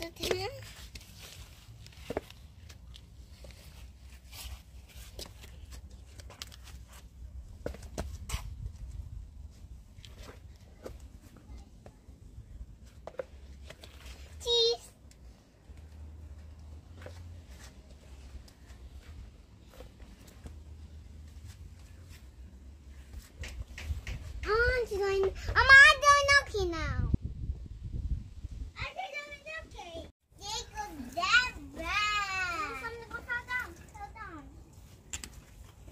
Adetini. Cheese. Aunt's going. I'm the Noki now. I think I'm a Noki. Jacob, that bad. Something to go tell down. Tell down.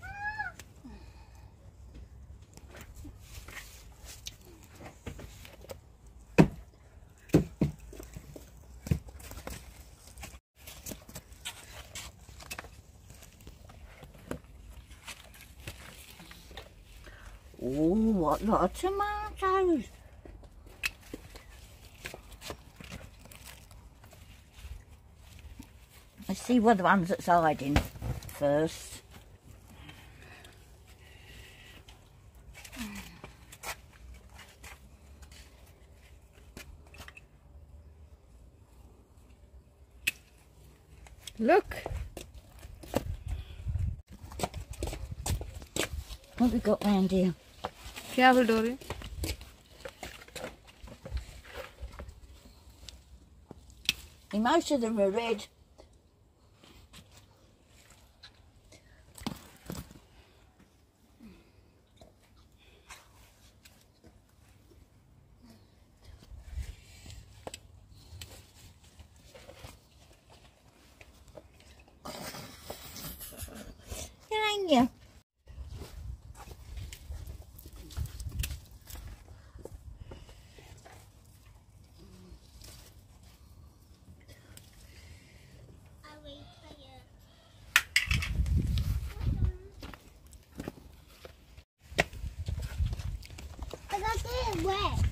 Ah. Oh, what lot of tomatoes. Let's see what the ones that's hiding first. Look. What we got round here? Careful, Dory. Most of them are red. Ain't you? I'll wait for you. I got it wet.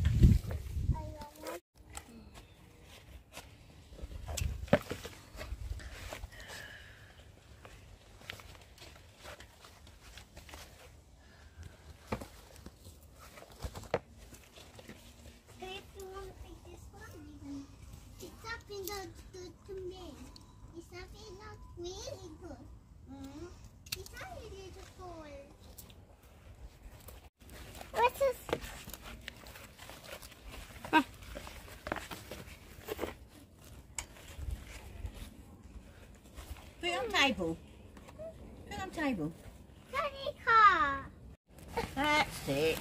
If you want to pick this one, you can it's something that's good to me. It's something not really good. Mm. It's not really good. What's this? Put it on table. Put on table. Car. That's it.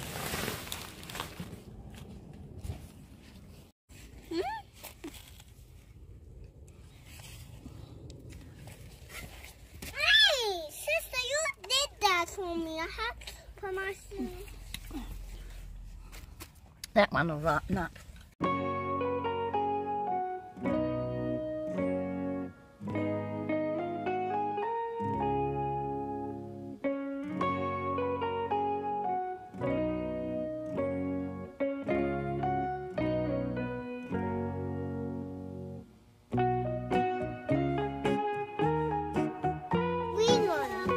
Hmm? Hey, sister, you did that for me. I have for myself. That one will ripen up.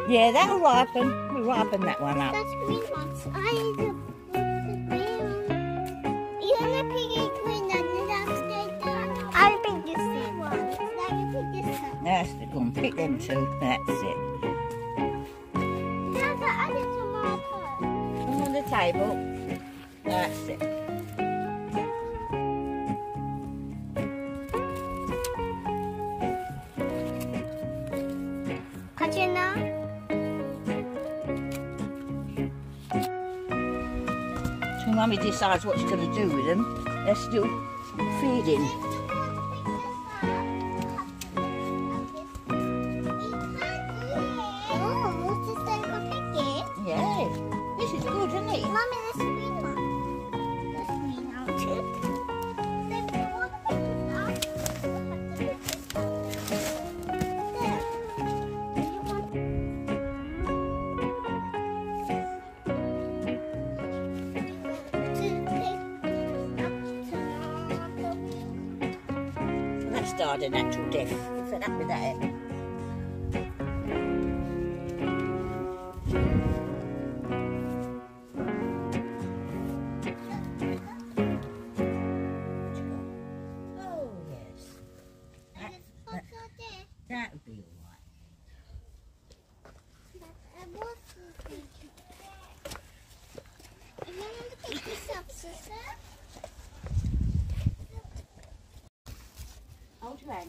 Yeah, that'll ripen. We'll ripen that one up. That's green ones. I need the, the green one. You want to pick a green one and upstairs down? I'll pick this one. Now you pick this one. That's the and pick them two. That's it. Now the other tomato. On the table. That's it. Mummy decides what she's going to do with them. They're still feeding. Died a natural death. Fed up with that.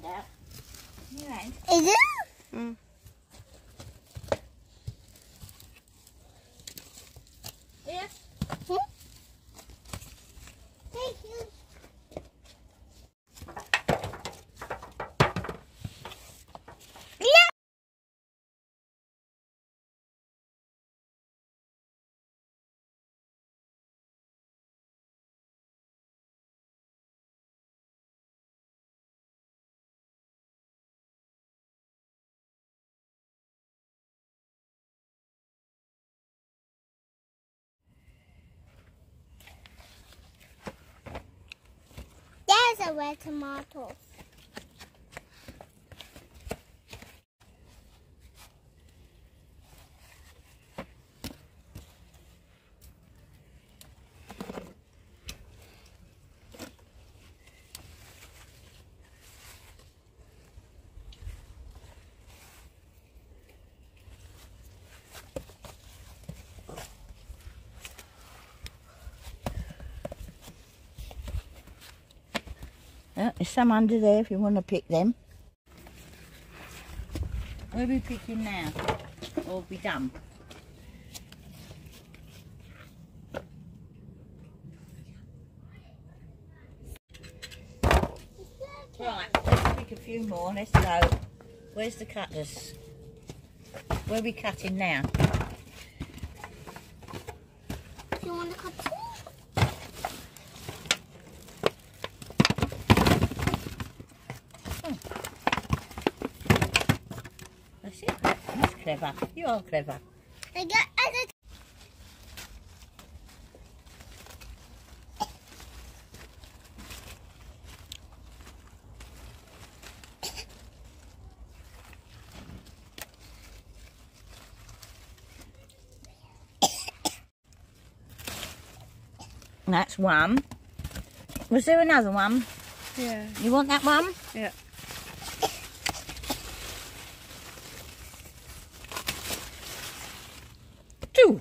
Hand out. Is it? Mm. Here. Thank you. Yeah. There's a red tomato. There's some under there if you want to pick them. Where are we picking now? Or be done? Right, let's pick a few more. Let's go. Where's the cutters? Where are we cutting now? Do you want to cut two? That's it. That's clever. You are clever. I got other. That's one. Was there another one? Yeah. You want that one? Yeah. Two. No. What I do?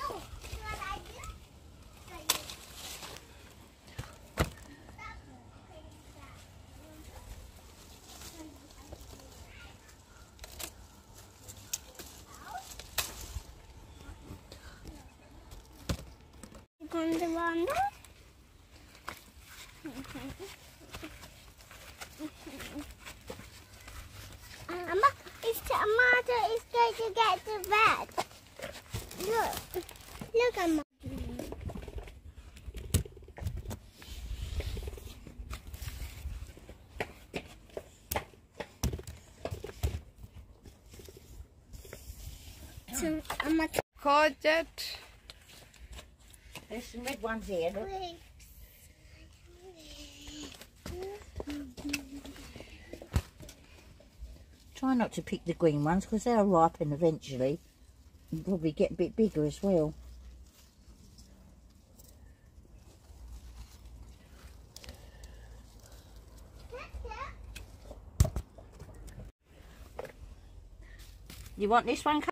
Like this. Going to wander? Mama, it's tomato is going to get the red. Look, look at my. So, I'm a Courgette. There's some red ones here. Look. Try not to pick the green ones because they'll ripen eventually and probably get a bit bigger as well. You want this one?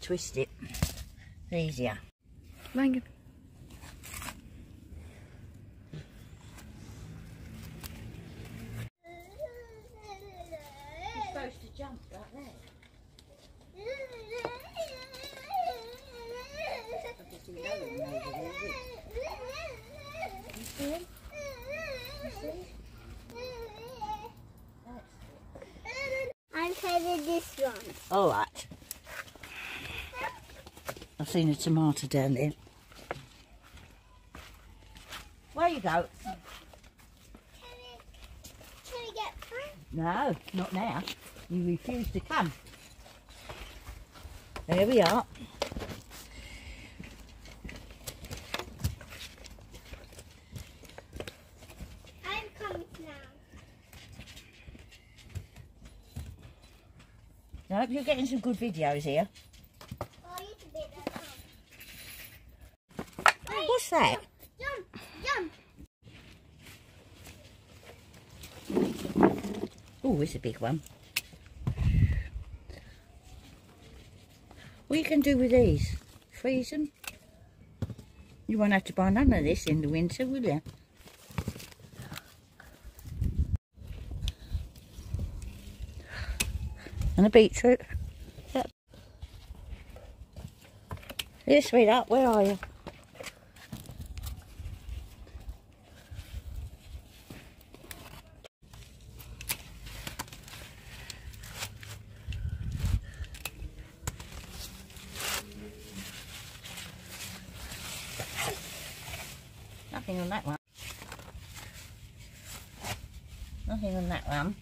Twist it. Easier. Blanket. supposed to jump like that. I'm trying this one. All right. I've seen a tomato down there. Where you go? Can we, can we get one? No, not now. You refuse to come. There we are. I'm coming now. I hope you're getting some good videos here. Oh, you can bit that off. What's that? Jump, jump. Oh, it's a big one. What you can do with these? Freeze them? You won't have to buy none of this in the winter, will you? And a beetroot. Yep. Here, sweetheart, where are you? Nothing on that one. Nothing on that one.